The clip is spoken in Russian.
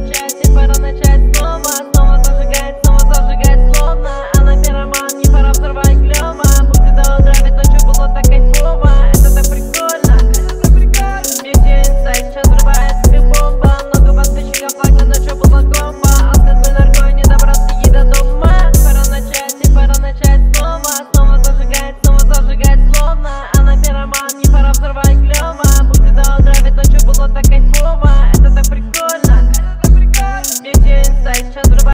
начать и пора начать снова Снова зажигать, снова зажигать словно